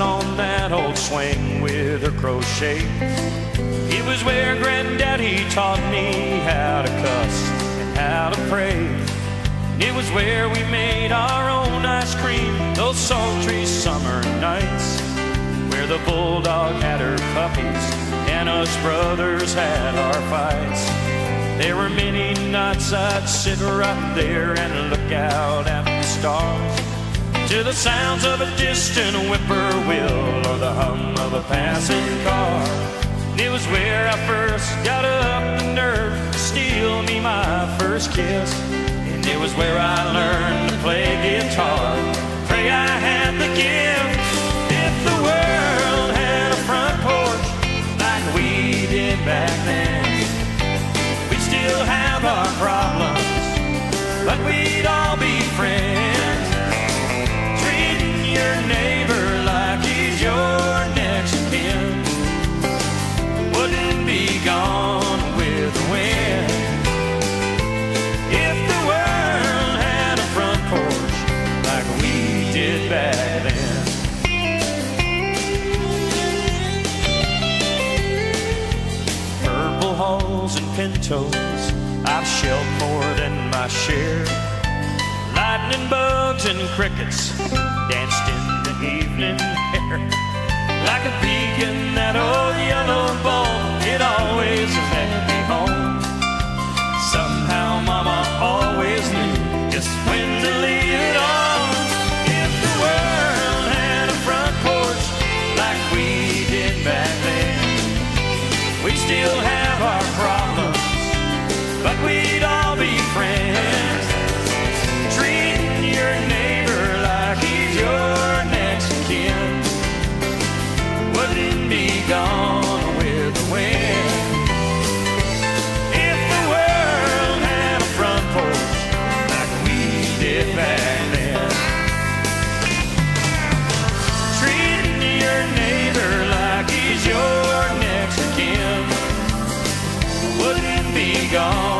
on that old swing with her crochet. It was where Granddaddy taught me how to cuss and how to pray. It was where we made our own ice cream those sultry summer nights. Where the bulldog had her puppies and us brothers had our fights. There were many nights I'd sit right there and look out at the stars to the sounds of a distant whippoorwill or the hum of a passing car. It was where I first got up the nerve to steal me my first kiss. And it was where I learned did back then. Purple hulls and pintos, I've shelled more than my share. Lightning bugs and crickets danced in the evening air. Like a be gone